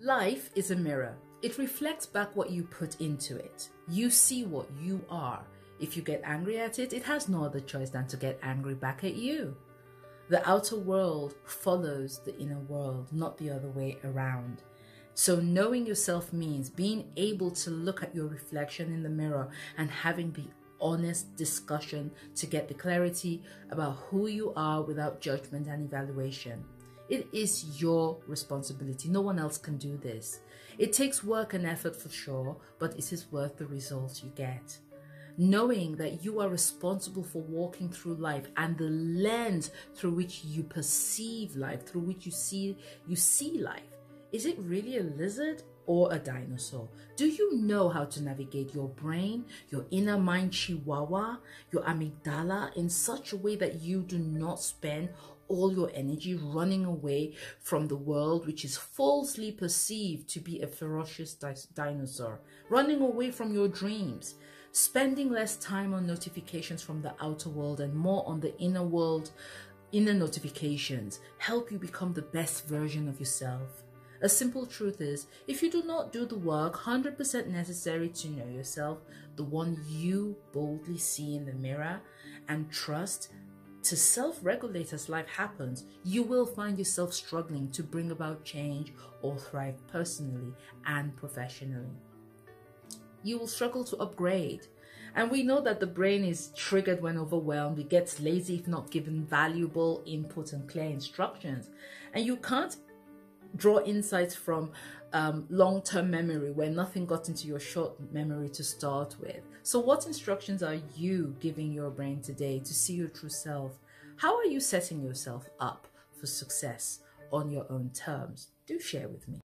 Life is a mirror. It reflects back what you put into it. You see what you are. If you get angry at it, it has no other choice than to get angry back at you. The outer world follows the inner world, not the other way around. So, knowing yourself means being able to look at your reflection in the mirror and having the honest discussion to get the clarity about who you are without judgment and evaluation. It is your responsibility. No one else can do this. It takes work and effort for sure, but it is worth the results you get. Knowing that you are responsible for walking through life and the lens through which you perceive life, through which you see you see life. Is it really a lizard or a dinosaur? Do you know how to navigate your brain, your inner mind chihuahua, your amygdala in such a way that you do not spend all your energy running away from the world which is falsely perceived to be a ferocious di dinosaur, running away from your dreams, spending less time on notifications from the outer world and more on the inner world, inner notifications help you become the best version of yourself. A simple truth is, if you do not do the work 100% necessary to know yourself, the one you boldly see in the mirror, and trust to self regulate as life happens, you will find yourself struggling to bring about change or thrive personally and professionally. You will struggle to upgrade. And we know that the brain is triggered when overwhelmed. It gets lazy if not given valuable input and clear instructions. And you can't draw insights from um, long term memory where nothing got into your short memory to start with. So, what instructions are you giving your brain today to see your true self? How are you setting yourself up for success on your own terms? Do share with me.